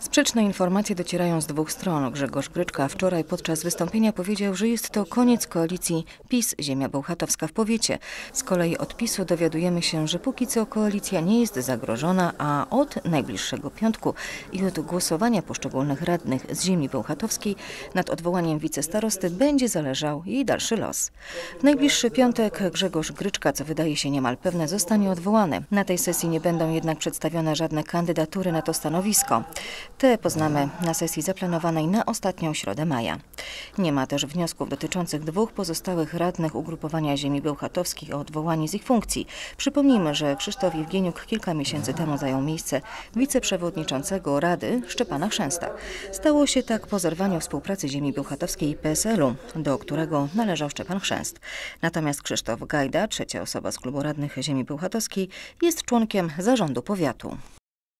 Sprzeczne informacje docierają z dwóch stron. Grzegorz Gryczka wczoraj podczas wystąpienia powiedział, że jest to koniec koalicji PiS Ziemia Bełchatowska w powiecie. Z kolei od PiSu dowiadujemy się, że póki co koalicja nie jest zagrożona, a od najbliższego piątku i od głosowania poszczególnych radnych z Ziemi Bełchatowskiej nad odwołaniem wicestarosty będzie zależał jej dalszy los. W najbliższy piątek Grzegorz Gryczka, co wydaje się niemal pewne, zostanie odwołany. Na tej sesji nie będą jednak przedstawione żadne kandydatury na to stanowisko. Te poznamy na sesji zaplanowanej na ostatnią środę maja. Nie ma też wniosków dotyczących dwóch pozostałych radnych ugrupowania ziemi bełchatowskich o odwołanie z ich funkcji. Przypomnijmy, że Krzysztof Jewgieniuk kilka miesięcy temu zajął miejsce wiceprzewodniczącego Rady Szczepana Chrzęsta. Stało się tak po zerwaniu współpracy ziemi bełchatowskiej i PSL-u, do którego należał Szczepan Chrzęst. Natomiast Krzysztof Gajda, trzecia osoba z klubu radnych ziemi bełchatowskiej, jest członkiem zarządu powiatu.